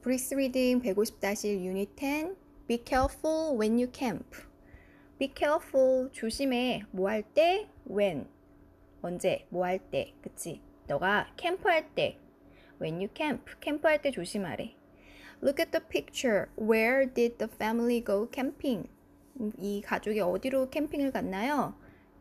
Bricks Reading 150-1 유닛 10 Be careful when you camp. Be careful 조심해. 뭐 할 때? when. 언제? 뭐 할 때? 그치? 너가 캠프할 때. when you camp. 캠프할 때 조심하래. Look at the picture. Where did the family go camping? 이 가족이 어디로 캠핑을 갔나요?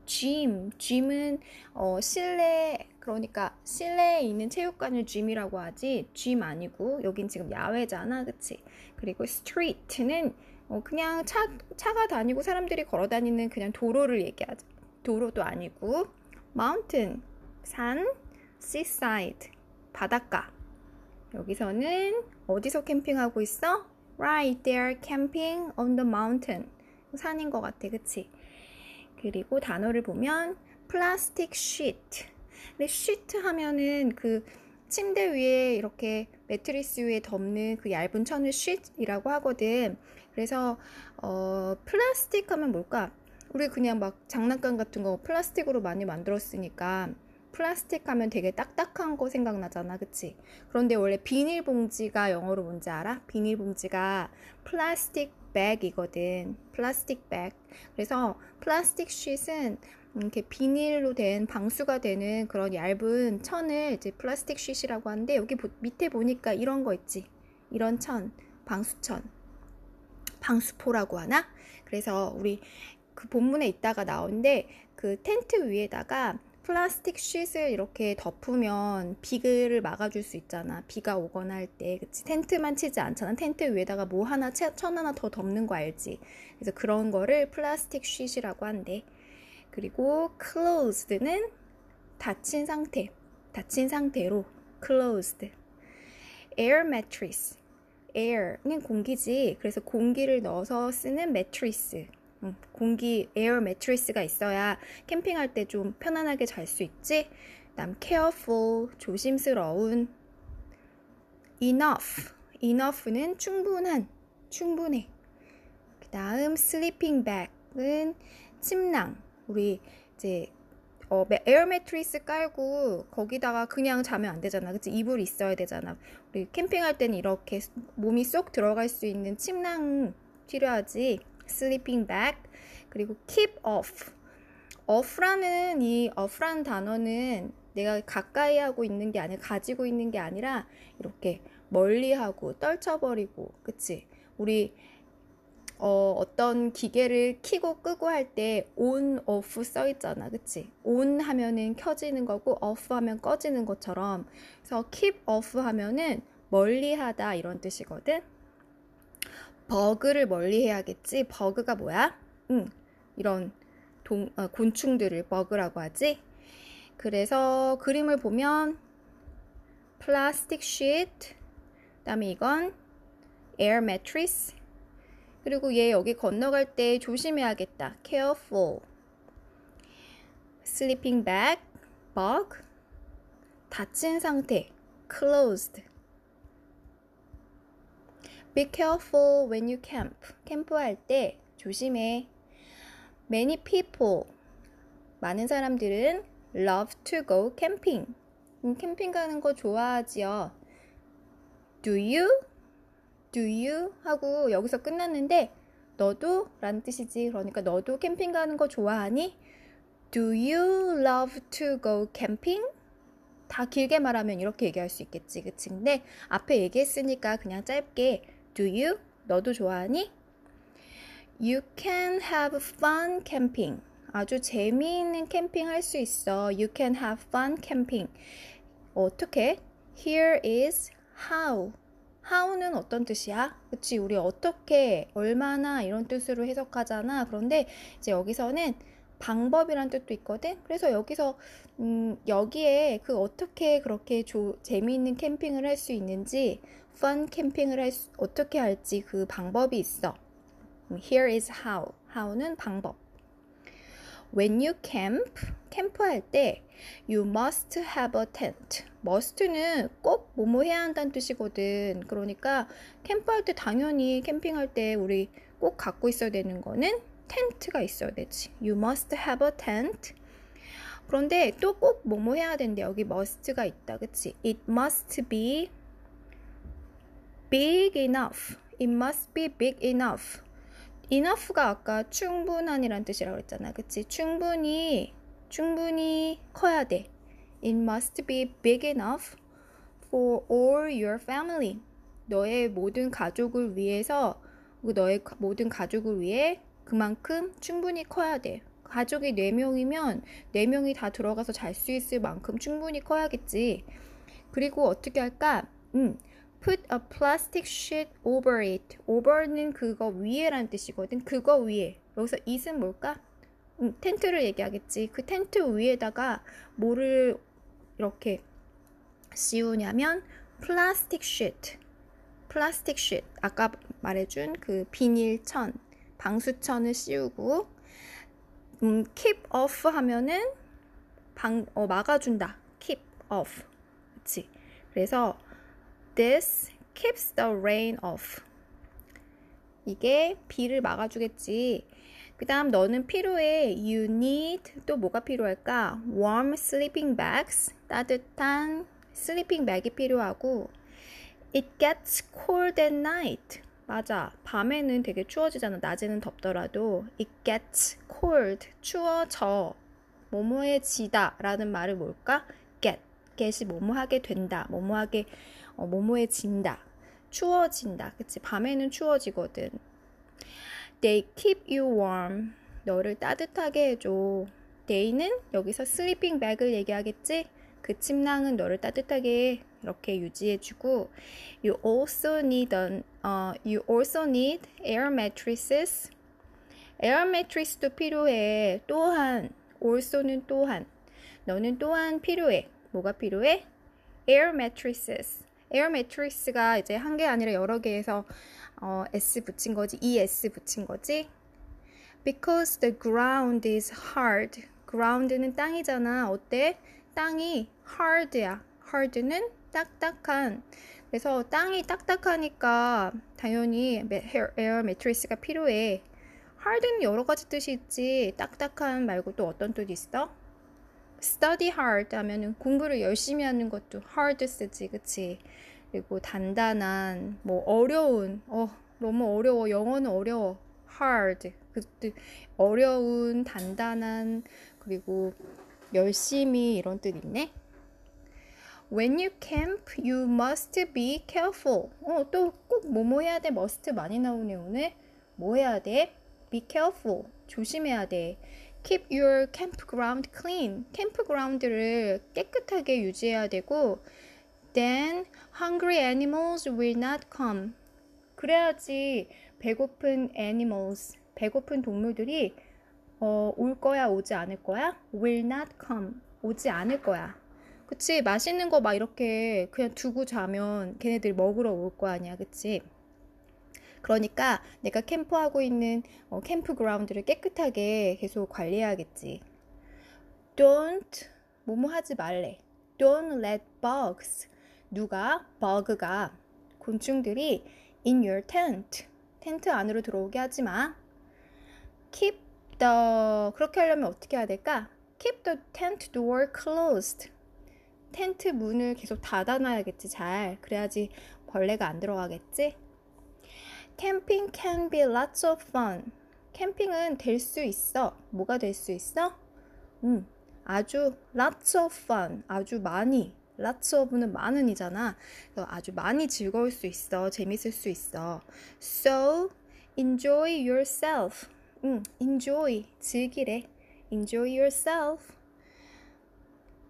Gym. gym은 어, 실내 그러니까 실내에 있는 체육관을 gym이라고 하지 gym 아니고 여긴 지금 야외잖아, 그치? 그리고 street는 어, 그냥 차 차가 다니고 사람들이 걸어 다니는 그냥 도로를 얘기하죠. 도로도 아니고 mountain 산, seaside 바닷가. 여기서는 어디서 캠핑하고 있어? Right there camping on the mountain. 산인 것 같아, 그치? 그리고 단어를 보면 플라스틱 시트. 근데 시트 하면은 그 침대 위에 이렇게 매트리스 위에 덮는 그 얇은 천을 sheet이라고 하거든. 그래서 어 플라스틱 하면 뭘까? 우리 그냥 막 장난감 같은 거 플라스틱으로 많이 만들었으니까 플라스틱 하면 되게 딱딱한 거 생각나잖아, 그치? 그런데 원래 비닐봉지가 영어로 뭔지 알아? 비닐봉지가 plastic bag이거든. plastic bag. 그래서 plastic sheet은 이렇게 비닐로 된 방수가 되는 그런 얇은 천을 이제 플라스틱 쉿이라고 하는데 여기 보, 밑에 보니까 이런 거 있지. 이런 천, 방수천. 방수포라고 하나? 그래서 우리 그 본문에 있다가 나오는데 그 텐트 위에다가 플라스틱 쉿을 이렇게 덮으면 비를 막아줄 수 있잖아. 비가 오거나 할 때, 그치? 텐트만 치지 않잖아. 텐트 위에다가 뭐 하나, 천 하나 더 덮는 거 알지? 그래서 그런 거를 플라스틱 쉿이라고 한대. 그리고 closed는 닫힌 상태, 닫힌 상태로 closed. air mattress. air는 공기지. 그래서 공기를 넣어서 쓰는 mattress. 공기 에어 매트리스가 있어야 캠핑할 때 좀 편안하게 잘 수 있지. 다음 careful 조심스러운 enough enough는 충분한 충분해. 그다음 sleeping bag은 침낭. 우리 이제 어, 에어 매트리스 깔고 거기다가 그냥 자면 안 되잖아. 그치? 이불 있어야 되잖아. 우리 캠핑할 때는 이렇게 몸이 쏙 들어갈 수 있는 침낭 필요하지. Sleeping bag 그리고 keep off off라는 이 off라는 단어는 내가 가까이 하고 있는 게 아니라 가지고 있는 게 아니라 이렇게 멀리 하고 떨쳐버리고 그치 우리 어, 어떤 기계를 키고 끄고 할 때 on, off 써 있잖아. 그치? on 하면은 켜지는 거고 off 하면 꺼지는 것처럼 그래서 keep off 하면은 멀리 하다 이런 뜻이거든. 버그를 멀리 해야겠지. 버그가 뭐야? 응, 이런 동, 어, 곤충들을 버그라고 하지. 그래서 그림을 보면 플라스틱 시트, 그다음에 이건 에어 매트리스. 그리고 얘 여기 건너갈 때 조심해야겠다. careful. sleeping bag, bug. 닫힌 상태, closed. Be careful when you camp. 캠프할 때 조심해. Many people. 많은 사람들은 love to go camping. 음, 캠핑 가는 거 좋아하지요. Do you? Do you? 하고 여기서 끝났는데 너도? 라는 뜻이지. 그러니까 너도 캠핑 가는 거 좋아하니? Do you love to go camping? 다 길게 말하면 이렇게 얘기할 수 있겠지. 그치? 근데 앞에 얘기했으니까 그냥 짧게 Do you? 너도 좋아하니? You can have fun camping. 아주 재미있는 캠핑 할 수 있어. You can have fun camping. 어떻게? Here is how. how는 어떤 뜻이야? 그치? 우리 어떻게, 얼마나 이런 뜻으로 해석하잖아. 그런데 이제 여기서는 방법이란 뜻도 있거든. 그래서 여기서 음, 여기에 그 어떻게 그렇게 조, 재미있는 캠핑을 할 수 있는지, fun 캠핑을 할 수, 어떻게 할지 그 방법이 있어. Here is how. how는 방법. When you camp, 캠프할 때 you must have a tent. must는 꼭 뭐뭐 해야 한다는 뜻이거든. 그러니까 캠프할 때 당연히 캠핑할 때 우리 꼭 갖고 있어야 되는 거는 텐트가 있어야 되지. You must have a tent. 그런데 또 꼭 뭐뭐 해야 되는데 여기 must가 있다. 그치? It must be big enough. It must be big enough. enough가 아까 충분한이란 뜻이라고 했잖아. 그치? 충분히, 충분히 커야 돼. It must be big enough for all your family. 너의 모든 가족을 위해서, 너의 모든 가족을 위해 그만큼 충분히 커야 돼. 가족이 4명이면 4명이 다 들어가서 잘 수 있을 만큼 충분히 커야겠지. 그리고 어떻게 할까? 음, put a plastic sheet over it. over는 그거 위에라는 뜻이거든. 그거 위에. 여기서 it은 뭘까? 음, 텐트를 얘기하겠지. 그 텐트 위에다가 뭐를 이렇게 씌우냐면 플라스틱 sheet. 플라스틱 sheet. 아까 말해준 그 비닐천, 방수천을 씌우고 음, keep off 하면은 방, 어, 막아준다. keep off. 그치? 그래서 This keeps the rain off. 이게 비를 막아주겠지. 그 다음 너는 필요해. You need 또 뭐가 필요할까? Warm sleeping bags. 따뜻한 sleeping bag이 필요하고 It gets cold at night. 맞아. 밤에는 되게 추워지잖아. 낮에는 덥더라도 It gets cold. 추워져. 뭐뭐해지다 라는 말을 뭘까? get. get이 뭐뭐하게 된다. 뭐뭐하게 어, 모모해진다. 추워진다. 그치? 밤에는 추워지거든. They keep you warm. 너를 따뜻하게 해줘. They는 여기서 sleeping bag을 얘기하겠지? 그 침낭은 너를 따뜻하게 이렇게 유지해주고 You also need an, uh, you also need air mattresses. air mattress도 필요해. 또한 also는 또한 너는 또한 필요해. 뭐가 필요해? air mattresses. 에어 매트리스가 이제 한 개 아니라 여러 개에서 어, S 붙인 거지, ES 붙인 거지. Because the ground is hard. ground는 땅이잖아. 어때? 땅이 hard야. hard는 딱딱한. 그래서 땅이 딱딱하니까 당연히 에어 매트리스가 필요해. hard는 여러 가지 뜻이 있지. 딱딱한 말고 또 어떤 뜻이 있어? Study hard 하면은 공부를 열심히 하는 것도 hard 쓰지, 그치? 그리고 단단한, 뭐 어려운, 어 너무 어려워, 영어는 어려워, hard, 그뜻 어려운, 단단한, 그리고 열심히 이런 뜻 있네. When you camp, you must be careful. 어, 또 꼭 뭐뭐 해야 돼? must 많이 나오네, 오늘. 뭐 해야 돼? Be careful. 조심해야 돼. Keep your campground clean. 캠프그라운드를 깨끗하게 유지해야 되고 then hungry animals will not come. 그래야지 배고픈 animals, 배고픈 동물들이 어, 올 거야, 오지 않을 거야? will not come. 오지 않을 거야. 그치? 맛있는 거 막 이렇게 그냥 두고 자면 걔네들 먹으러 올 거 아니야, 그치? 그러니까 내가 캠프하고 있는 어, 캠프그라운드를 깨끗하게 계속 관리해야겠지. Don't 뭐뭐 하지 말래. Don't let bugs 누가 버그가 곤충들이 in your tent 텐트 안으로 들어오게 하지 마. Keep the 그렇게 하려면 어떻게 해야 될까? Keep the tent door closed. 텐트 문을 계속 닫아놔야겠지 잘. 그래야지 벌레가 안 들어가겠지. Camping can be lots of fun. 캠핑은 될 수 있어. 뭐가 될 수 있어? 음, 아주 lots of fun. 아주 많이. lots of는 많은이잖아. 그래서 아주 많이 즐거울 수 있어. 재밌을 수 있어. So enjoy yourself. 음, enjoy 즐기래. Enjoy yourself.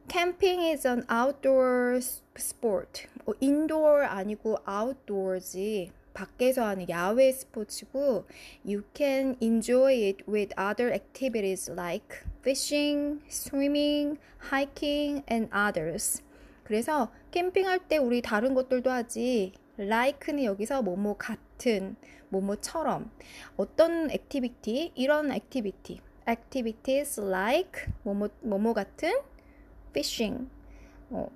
Camping is an outdoor sport. 어, indoor 아니고 outdoor지. 밖에서 하는 야외 스포츠고 you can enjoy it with other activities like fishing, swimming, hiking and others. 그래서 캠핑할 때 우리 다른 것들도 하지 like는 여기서 뭐뭐 같은 뭐뭐처럼 어떤 액티비티 이런 액티비티 activities like 뭐뭐 뭐뭐 같은 fishing 어,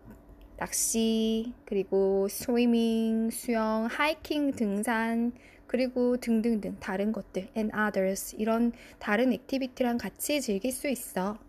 낚시, 그리고 swimming, 수영, hiking, 등산, 그리고 등등등 다른 것들 and others 이런 다른 activity랑 같이 즐길 수 있어.